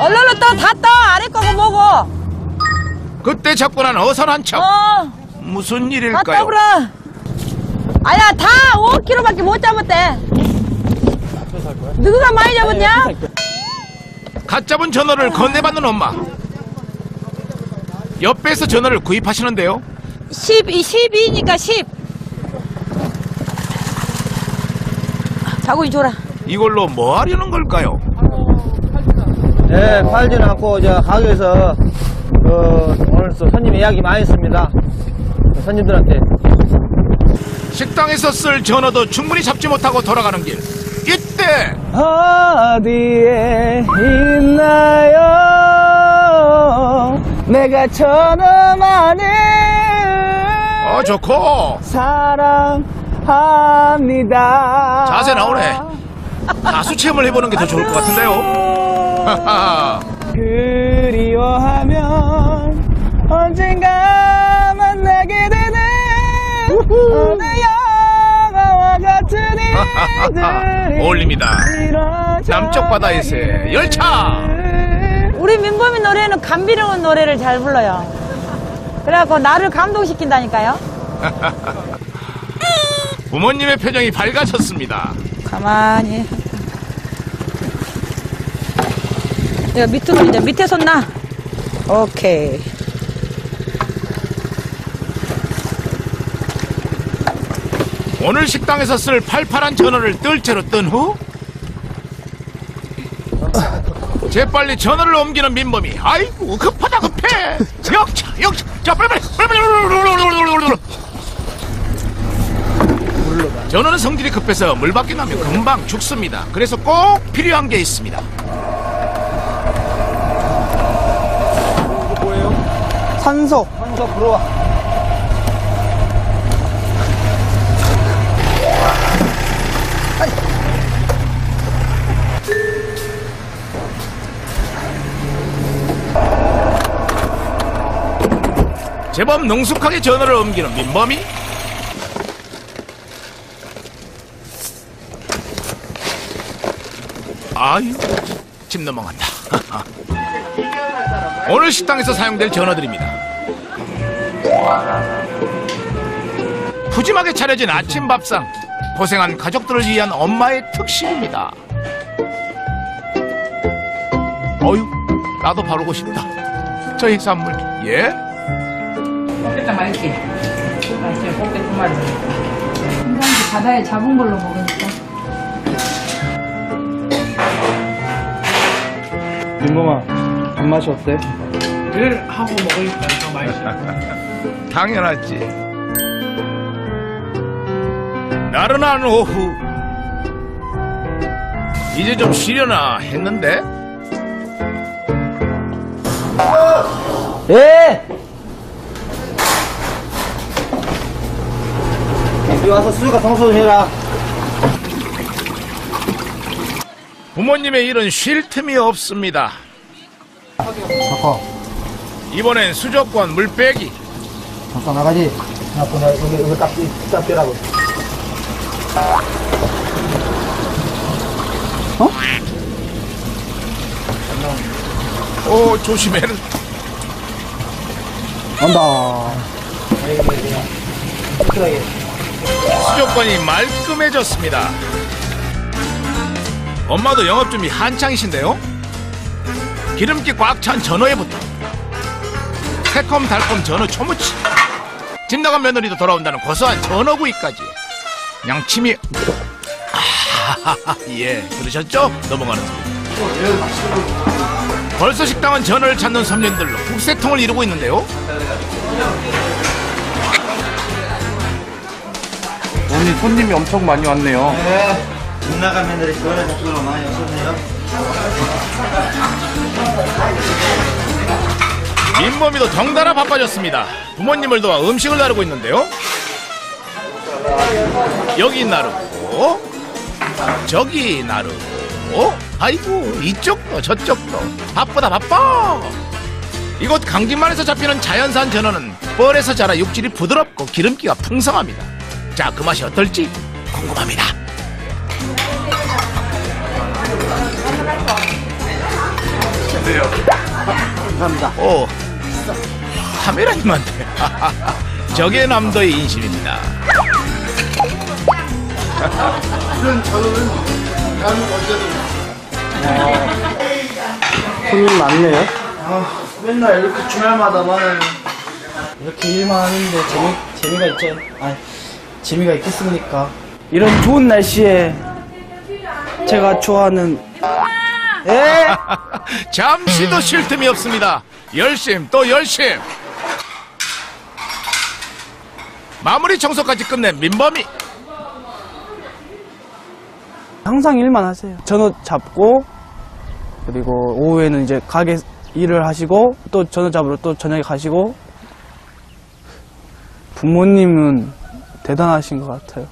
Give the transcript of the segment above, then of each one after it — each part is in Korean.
얼른 또다 떠. 아래 거고 뭐고. 그때 접근한 어선한 척 어. 무슨 다 일일까요? 떠버려. 아야, 다 5kg밖에 못 잡았대. 누구가 많이 잡았냐? 갓 잡은 전어를 건네받는 엄마 옆에서 전어를 구입하시는데요 10, 12니까 10. 자고 줘라. 이걸로 뭐 하려는 걸까요? 네, 팔지는 않고, 저, 가게에서, 그, 오늘 또 손님 예약이 많이 있습니다. 손님들한테. 식당에서 쓸 전어도 충분히 잡지 못하고 돌아가는 길 이때 어디에 있나요? 내가 전화만을 어 좋고 사랑합니다. 자세 나오네 가수 체험을 해보는 게 더 좋을 것 같은데요. 그리워하면 언젠가 만나게 되는 어느 영화와 같은 일들이 어울립니다 남쪽 바다에서의 열차 우리 민범이 노래는 감미로운 노래를 잘 불러요. 그래갖고 나를 감동시킨다니까요. 부모님의 표정이 밝아졌습니다 가만히. 이거 밑으로 이제 밑에 손 놔. 오케이. 오늘 식당에서 쓸 팔팔한 전어를 뜰채로 뜬 후 재빨리 전어를 옮기는 민범이 아이고 급하다 급해 역차 역차 자 빨리빨리 빨리빨리 전어는 성질이 급해서 물 밖에 나면 금방 죽습니다 그래서 꼭 필요한 게 있습니다 산소. 산소 불어와. 제법 능숙하게 전어를 옮기는 민범이 아유 집 넘어간다 오늘 식당에서 사용될 전어들입니다 푸짐하게 차려진 아침 밥상 고생한 가족들을 위한 엄마의 특식입니다 어휴 나도 바르고 싶다 저 해산물 예? 맛있지? 맛있지? 꽃게 두 마리. 평상시 바다에 잡은 걸로 먹으니까. 민범아, 밥맛이 어때? 를 하고 먹으니까 더 맛있어. 당연하지. 나른한 오후. 이제 좀 쉬려나 했는데 예! 여기 와서 수주가 청소 좀 해라. 부모님의 일은 쉴 틈이 없습니다. 바꿔. 이번엔 수족관 물 빼기. 잠깐 나가지. 나 그냥 여기, 여기 딱, 딱 빼라고. 오 조심해. 간다. 수족관이 말끔해졌습니다. 엄마도 영업 준비 한창이신데요. 기름기 꽉 찬 전어에부터 새콤달콤 전어 초무치 집 나간 며느리도 돌아온다는 고소한 전어구이까지 양침이 아, 예 들으셨죠? 넘어가는 소리 벌써 식당은 전어를 찾는 손님들로 국세통을 이루고 있는데요 오늘 손님이 엄청 많이 왔네요. 네. 집 나간 며느리 전화 잡수러 많이 오셨네요. 민범이도 덩달아 바빠졌습니다. 부모님을 도와 음식을 나르고 있는데요. 여기 나르고, 저기 나르고, 아이고, 이쪽도 저쪽도 바쁘다 바빠. 이곳 강진만에서 잡히는 자연산 전어는 뻘에서 자라 육질이 부드럽고 기름기가 풍성합니다. 자, 그 맛이 어떨지 궁금합니다. 감사합니다. 오, 카메라님한테. 저게 남도의 인심입니다. 손님 많네요. 맨날 이렇게 주말마다만 이렇게 일만 하는데 재미, 재미가 있지 아니 재미가 있겠습니까 이런 좋은 날씨에 제가 좋아하는 예. 잠시도 쉴 틈이 없습니다. 열심 또 열심. 마무리 청소까지 끝낸 민범이. 항상 일만 하세요 전어 잡고 그리고 오후에는 이제 가게 일을 하시고 또 전어 잡으러 또 저녁에 가시고 부모님은 대단하신 것 같아요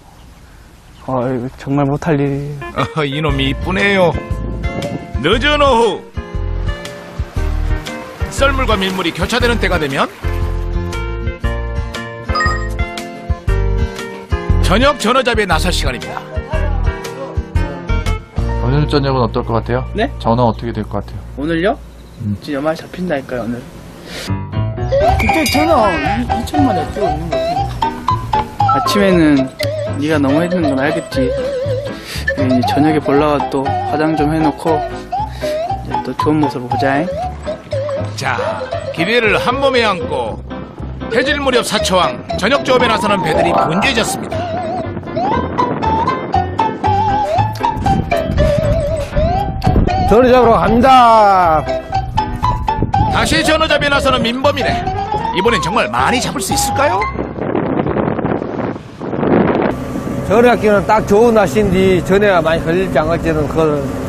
어, 이거 정말 못할 일이에요 어, 이놈이 이쁘네요. 늦은 오후. 썰물과 밀물이 교차되는 때가 되면 저녁 전어잡이에 나설 시간입니다. 오늘 저녁은 어떨 것 같아요? 네? 전화 어떻게 될 것 같아요? 오늘요? 진짜 많이 잡힌다니까요 오늘 그때 전화 2천만에 뛰어 있는 거 같은데 아침에는 네가 너무 해주는 건 알겠지 이제 저녁에 볼라가 또 화장 좀 해놓고 이제 또 좋은 모습을 보자 자, 기대를 한 몸에 안고 해질 무렵 사초왕 저녁 조업에 나서는 배들이 분주해졌습니다. 전어 잡으러 갑니다. 다시 전어잡이에 나서는 민범이네. 이번엔 정말 많이 잡을 수 있을까요? 전어 잡기는 딱 좋은 날씨인데 전해가 많이 걸릴지 안 걸릴지는 그거는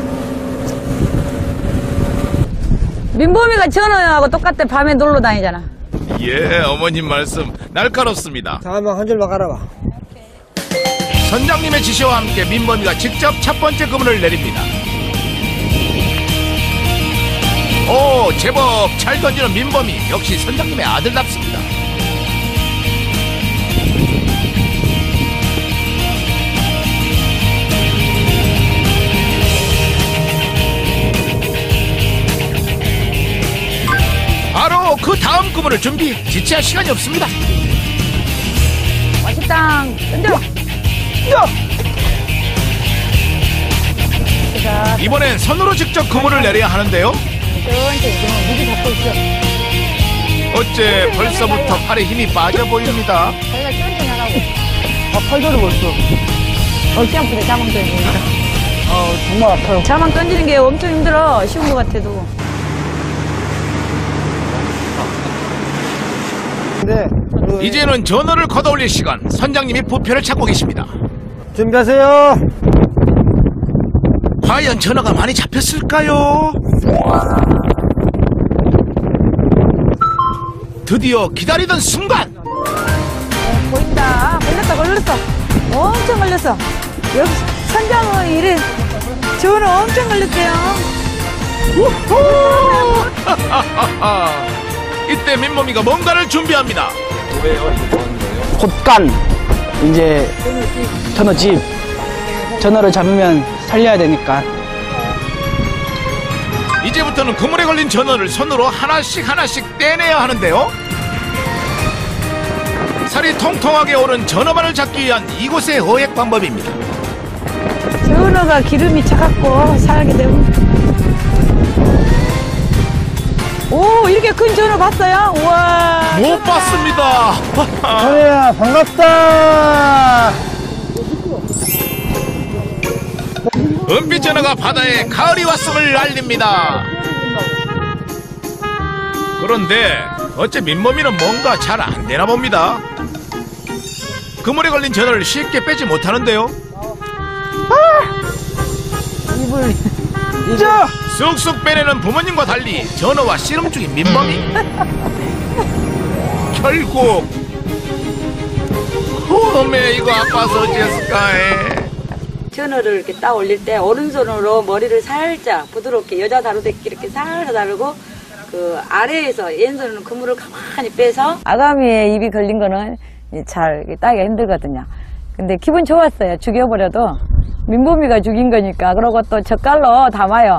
민범이가 전어하고 똑같대 밤에 놀러 다니잖아. 예, 어머님 말씀 날카롭습니다. 잠깐만 한 줄만 깔아봐. 선장님의 지시와 함께 민범이가 직접 첫 번째 그물을 내립니다. 오, 제법 잘 던지는 민범이 역시 선장님의 아들답습니다. 다음 그물을 준비, 지체할 시간이 없습니다. 맛있다. 던져. 자, 이번엔 손으로 직접 그물을 내려야 하는데요. 잡고 있어. 어째 벌써부터 팔에 힘이 빠져 보입니다. 하라고. 아 팔다리 벌써 어깨 아프네, 자망 던지니까. 아 정말 아파요 자망 던지는 게 엄청 힘들어. 쉬운 것 같아도. 근데 그, 이제는 전어를 걷어올릴 시간. 선장님이 부표를 찾고 계십니다. 준비하세요. 과연 전어가 많이 잡혔을까요? 드디어 기다리던 순간 보인다. 걸렸다, 걸렸어. 엄청 걸렸어. 여기 선장은 이래. 저는 엄청 걸렸대요. 이때 민몸이가 뭔가를 준비합니다. 곶간 이제 전어집 전어를 잡으면 살려야 되니까 이제부터는 그물에 걸린 전어를 손으로 하나씩 하나씩 떼내야 하는데요. 살이 통통하게 오른 전어만을 잡기 위한 이곳의 어획 방법입니다. 전어가 기름이 차갑고 살게 되면. 오, 이렇게 큰 전어 봤어요? 우와. 못 봤습니다. 전해야 반갑다. 은빛 전어가 바다에 가을이 왔음을 알립니다. 그런데 어째 민범이는 뭔가 잘 안 되나 봅니다. 그물에 걸린 전어를 쉽게 빼지 못하는데요. 입을. 쑥쑥 빼내는 부모님과 달리 전어와 씨름 중인 민범이 결국 홈에 이거 아파서 어찌했을까 해. 전어를 이렇게 딱 올릴 때 오른손으로 머리를 살짝 부드럽게 여자 다루듯이 이렇게 살살 다루고 그 아래에서 왼손으로 그물을 가만히 빼서 아가미에 입이 걸린 거는 잘 따기가 힘들거든요. 근데 기분 좋았어요. 죽여버려도 민보미가 죽인 거니까 그러고 또 젓갈로 담아요.